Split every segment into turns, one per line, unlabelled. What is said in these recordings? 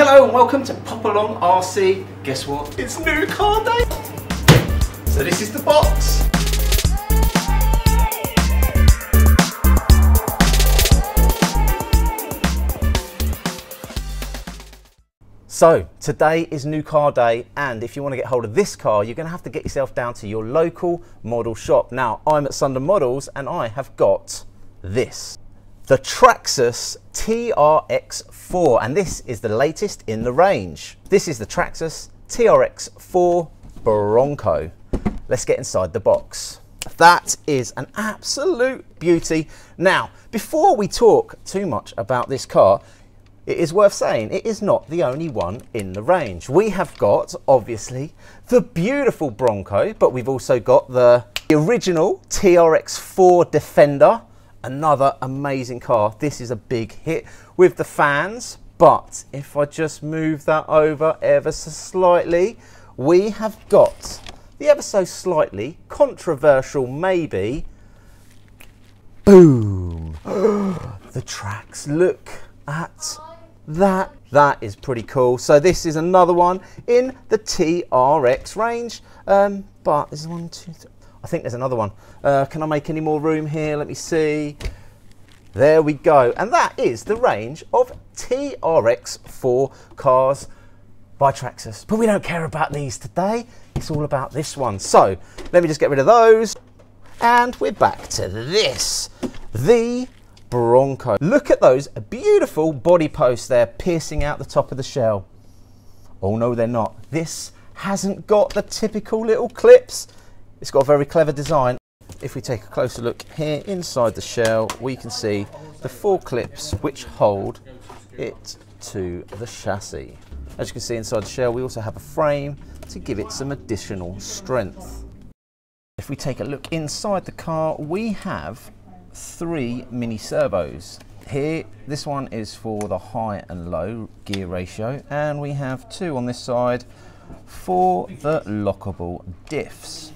Hello and welcome to Popalong RC. Guess what? It's new car day. So this is the box. So today is new car day and if you want to get hold of this car you're going to have to get yourself down to your local model shop. Now I'm at Sundon Models and I have got this. The Traxxas TRX4 and this is the latest in the range. This is the Traxxas TRX4 Bronco. Let's get inside the box. That is an absolute beauty. Now, before we talk too much about this car, it is worth saying it is not the only one in the range. We have got, obviously, the beautiful Bronco, but we've also got the original TRX4 Defender, another amazing car. This is a big hit with the fans, but if I just move that over ever so slightly, we have got the ever so slightly controversial maybe, boom, the Traxx. Look at that that is pretty cool so this is another one in the trx range um, but there's one two three i think there's another one. Uh, can i make any more room here? Let me see. There we go. And that is the range of trx4 cars by traxxas. But we don't care about these today. It's all about this one. So let me just get rid of those. And we're back to this. The Bronco. Look at those beautiful body posts there piercing out the top of the shell. Oh no, they're not. This hasn't got the typical little clips. It's got a very clever design. If we take a closer look here inside the shell, we can see the four clips which hold it to the chassis. As you can see inside the shell, we also have a frame to give it some additional strength. If we take a look inside the car, we have three mini servos. Here, this one is for the high and low gear ratio, and we have two on this side for the lockable diffs.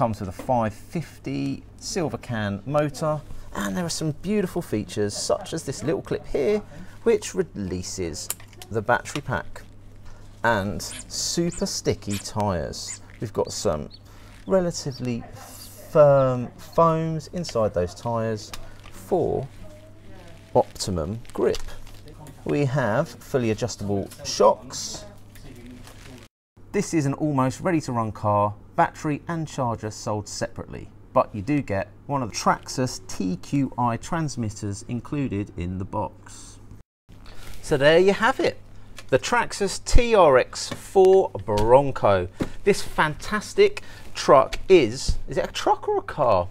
Comes with a 550 silver can motor, and there are some beautiful features such as this little clip here, which releases the battery pack, and super sticky tyres. We've got some relatively firm foams inside those tyres for optimum grip. We have fully adjustable shocks. This is an almost ready to run car, battery and charger sold separately, but you do get one of the Traxxas TQI transmitters included in the box. So there you have it the Traxxas TRX4 Bronco. This fantastic truck is, is it a truck or a car?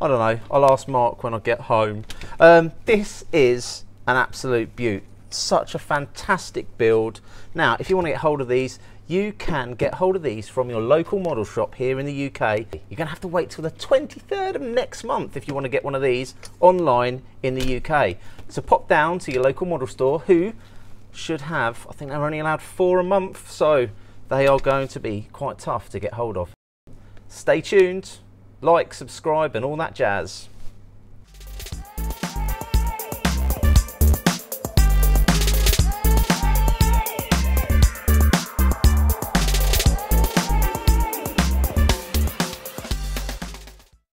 I don't know, I'll ask Mark when I get home. Um, this is an absolute beaut. Such a fantastic build. Now, if you want to get hold of these, you can get hold of these from your local model shop here in the UK. You're going to have to wait till the 23rd of next month if you want to get one of these online in the UK. So pop down to your local model store who should have, I think they're only allowed four a month, so they are going to be quite tough to get hold of. Stay tuned, like, subscribe and all that jazz.